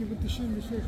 انت بتشيل لشيخ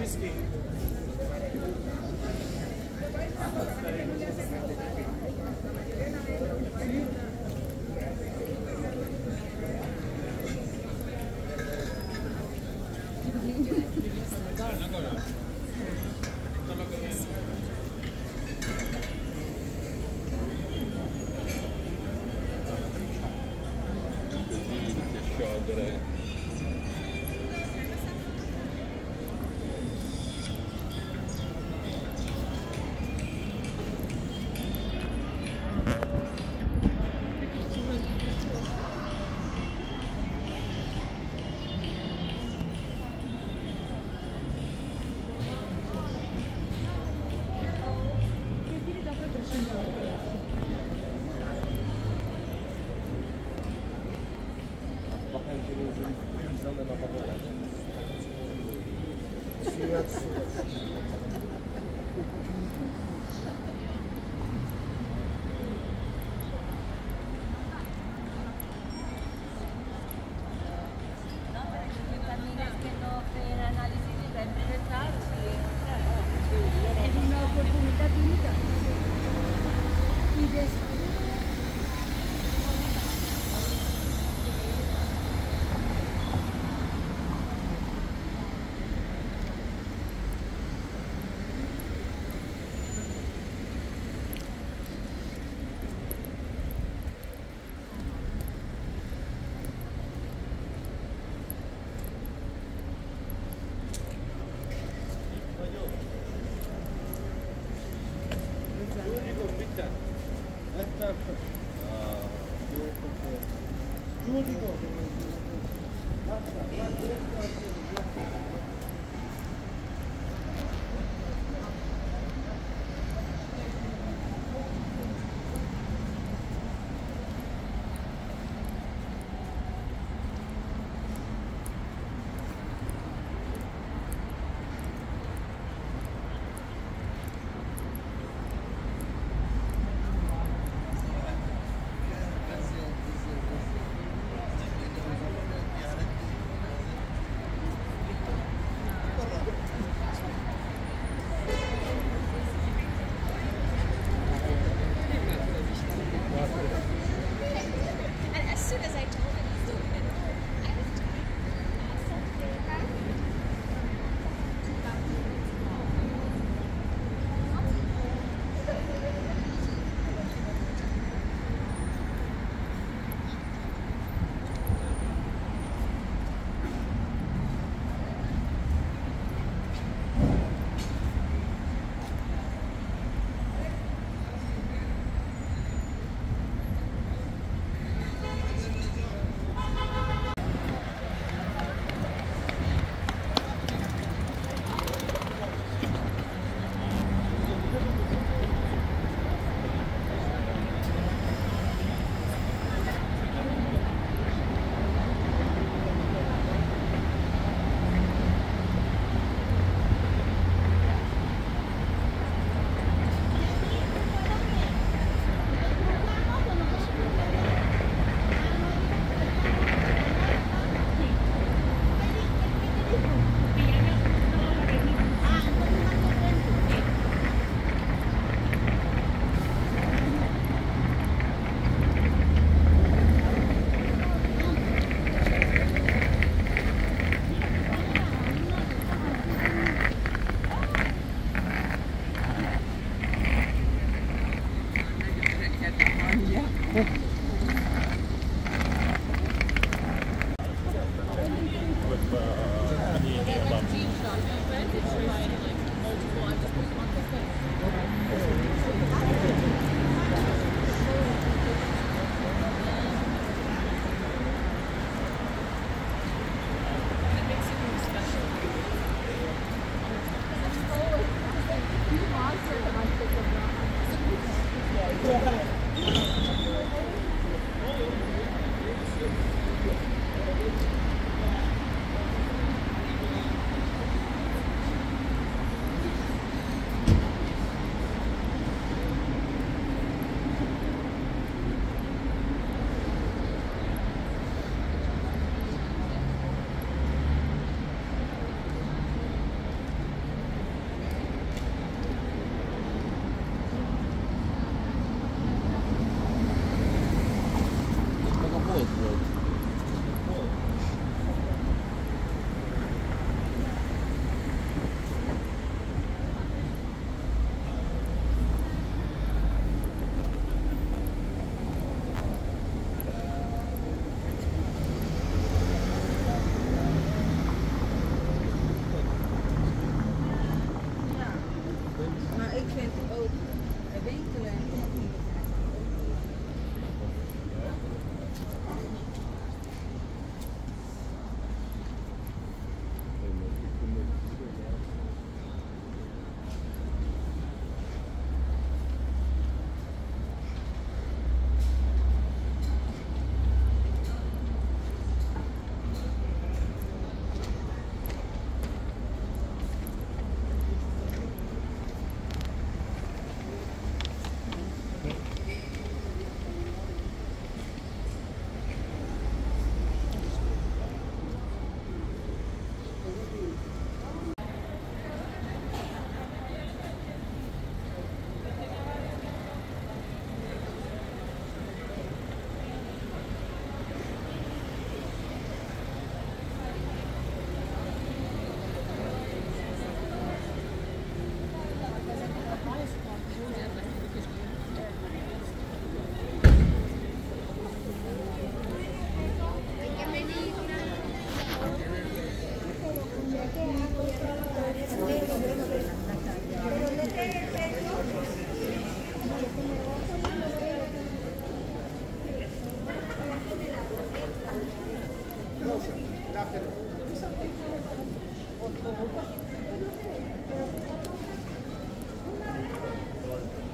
electricity. Yes. Yeah. Thank you.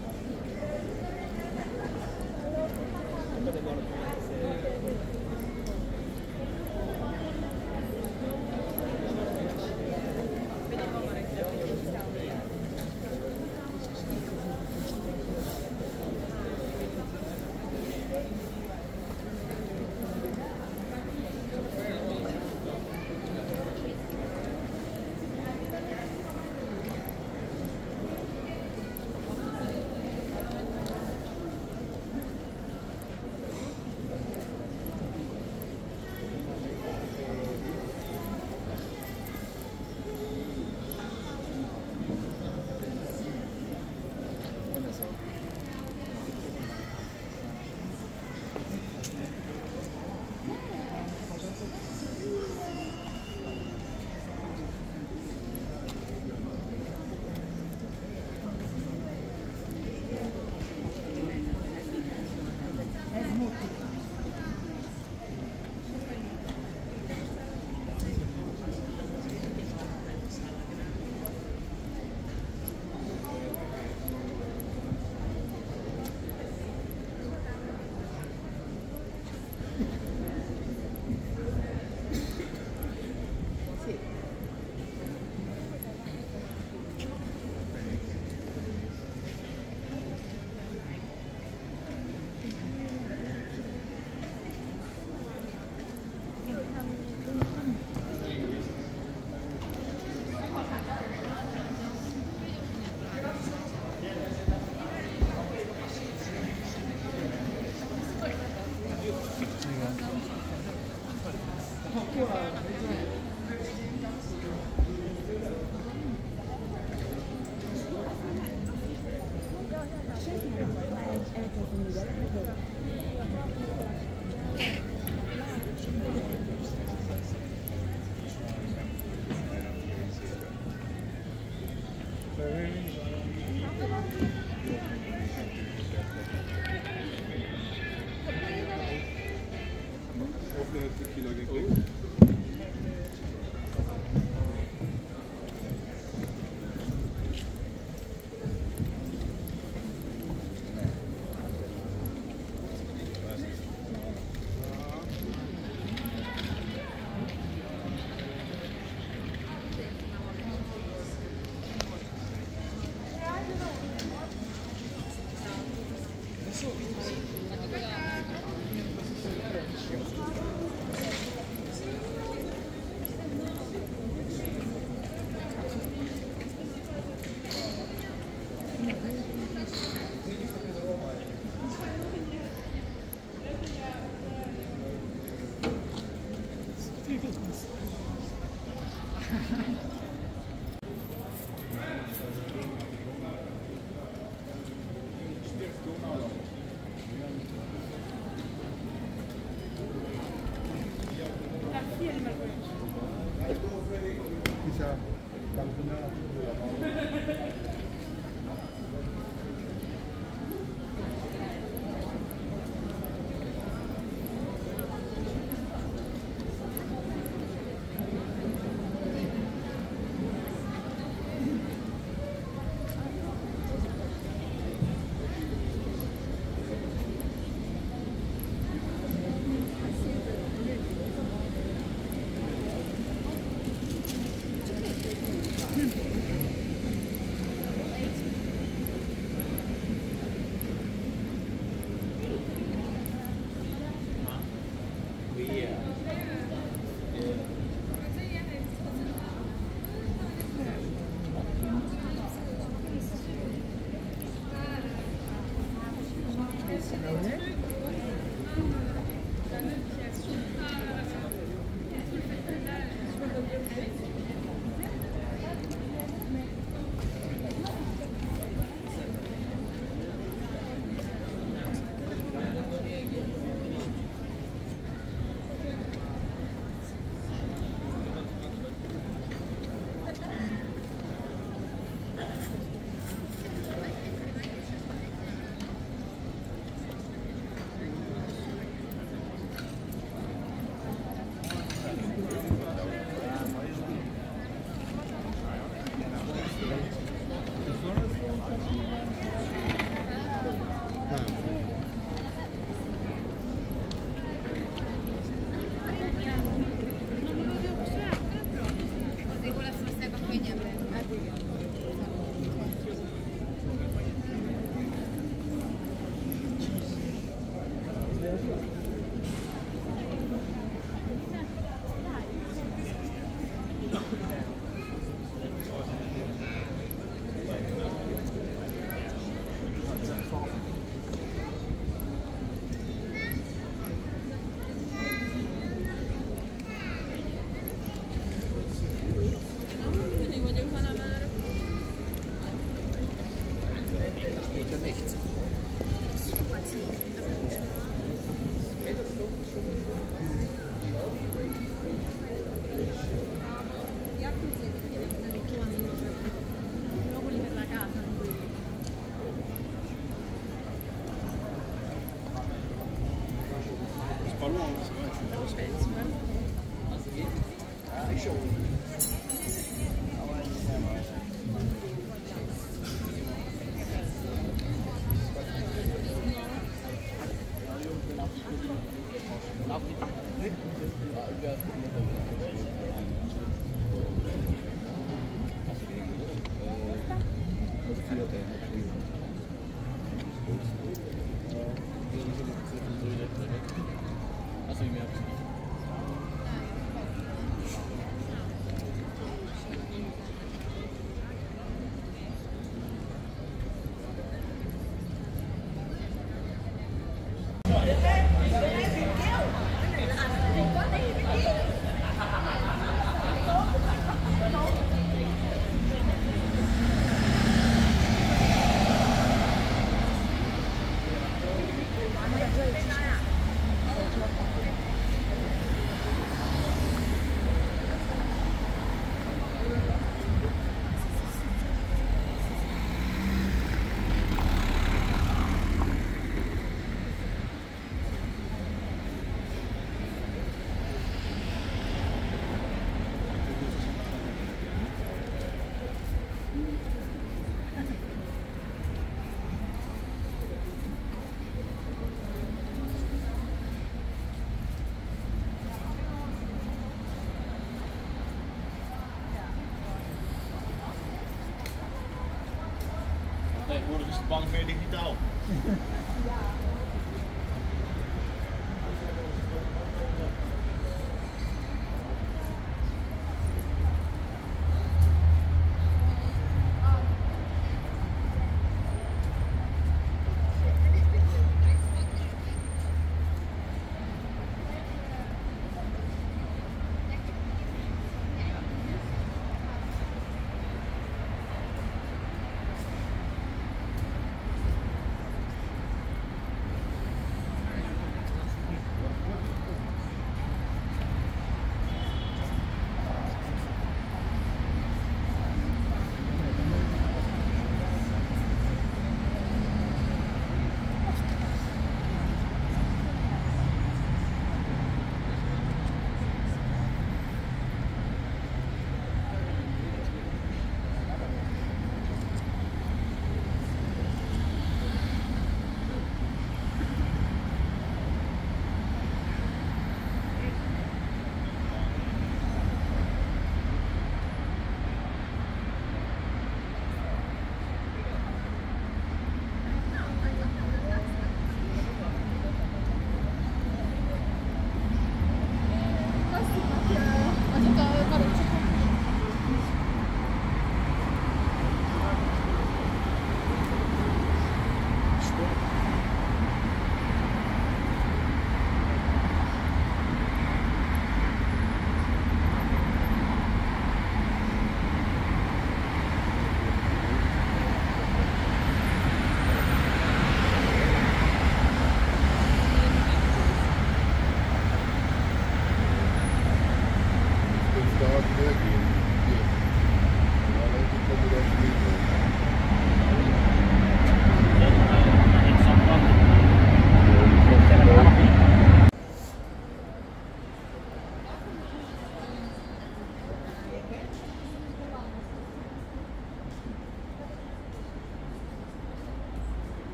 bang digitaal.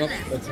Oh, that's